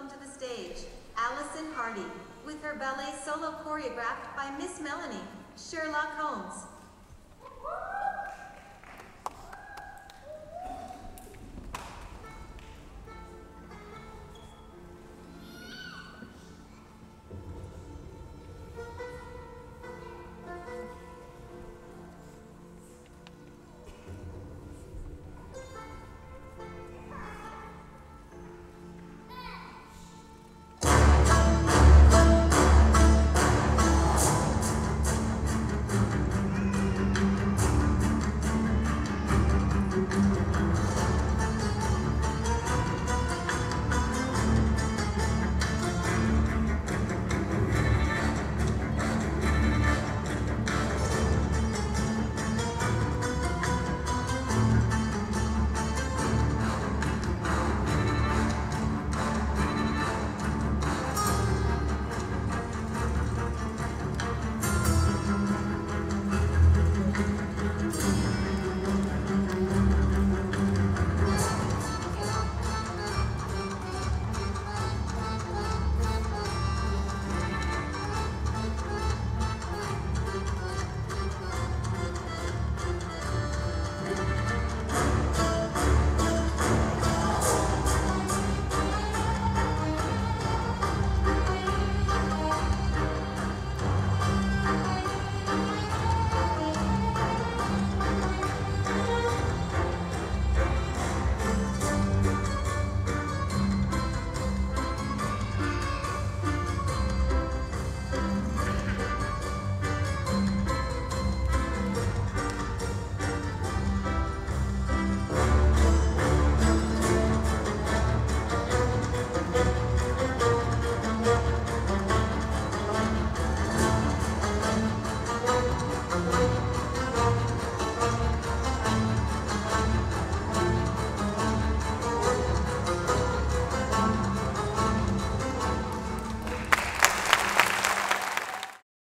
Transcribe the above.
welcome to the stage Allison Hardy with her ballet solo choreographed by Miss Melanie Sherlock Holmes.